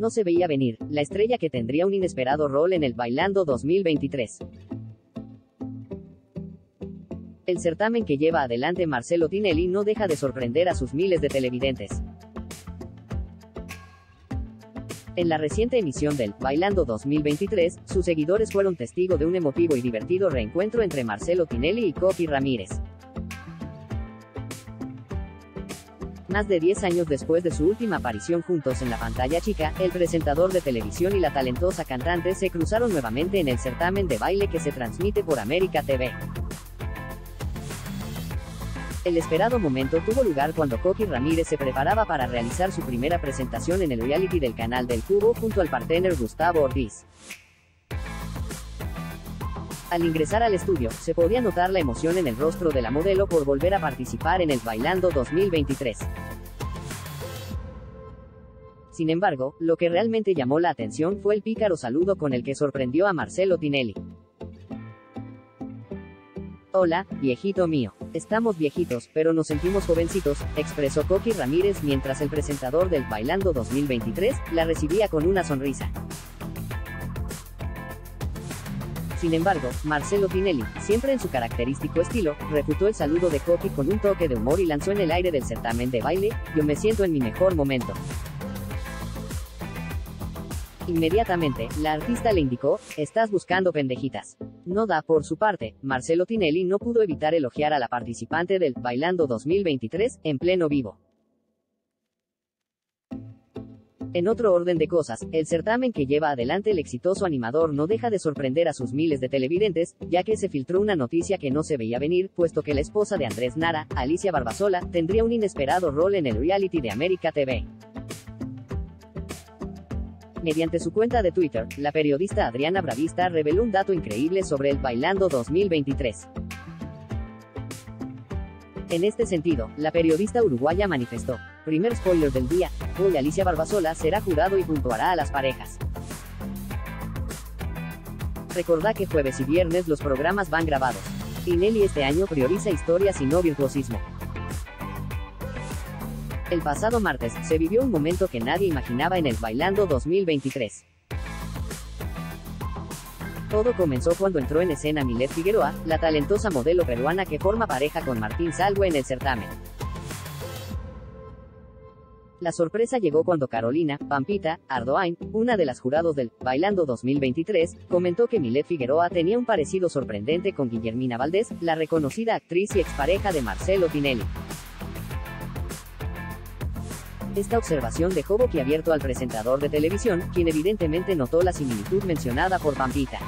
No se veía venir, la estrella que tendría un inesperado rol en el Bailando 2023. El certamen que lleva adelante Marcelo Tinelli no deja de sorprender a sus miles de televidentes. En la reciente emisión del Bailando 2023, sus seguidores fueron testigo de un emotivo y divertido reencuentro entre Marcelo Tinelli y Coqui Ramírez. Más de 10 años después de su última aparición juntos en la pantalla chica, el presentador de televisión y la talentosa cantante se cruzaron nuevamente en el certamen de baile que se transmite por América TV. El esperado momento tuvo lugar cuando Coqui Ramírez se preparaba para realizar su primera presentación en el reality del canal del Cubo junto al partner Gustavo Ortiz. Al ingresar al estudio, se podía notar la emoción en el rostro de la modelo por volver a participar en el Bailando 2023. Sin embargo, lo que realmente llamó la atención fue el pícaro saludo con el que sorprendió a Marcelo Tinelli. Hola, viejito mío. Estamos viejitos, pero nos sentimos jovencitos, expresó Coqui Ramírez mientras el presentador del Bailando 2023 la recibía con una sonrisa. Sin embargo, Marcelo Tinelli, siempre en su característico estilo, refutó el saludo de Coqui con un toque de humor y lanzó en el aire del certamen de baile, yo me siento en mi mejor momento. Inmediatamente, la artista le indicó, estás buscando pendejitas. No da por su parte, Marcelo Tinelli no pudo evitar elogiar a la participante del Bailando 2023, en pleno vivo. En otro orden de cosas, el certamen que lleva adelante el exitoso animador no deja de sorprender a sus miles de televidentes, ya que se filtró una noticia que no se veía venir, puesto que la esposa de Andrés Nara, Alicia Barbasola, tendría un inesperado rol en el reality de América TV. Mediante su cuenta de Twitter, la periodista Adriana Bravista reveló un dato increíble sobre el Bailando 2023. En este sentido, la periodista uruguaya manifestó, primer spoiler del día, hoy Alicia Barbasola será jurado y puntuará a las parejas. Recordá que jueves y viernes los programas van grabados. Tinelli este año prioriza historias y no virtuosismo. El pasado martes, se vivió un momento que nadie imaginaba en el Bailando 2023. Todo comenzó cuando entró en escena Milet Figueroa, la talentosa modelo peruana que forma pareja con Martín Salvo en el certamen. La sorpresa llegó cuando Carolina, Pampita, Ardoain, una de las jurados del Bailando 2023, comentó que Milet Figueroa tenía un parecido sorprendente con Guillermina Valdés, la reconocida actriz y expareja de Marcelo Tinelli. Esta observación dejó boquiabierto al presentador de televisión, quien evidentemente notó la similitud mencionada por Pampita.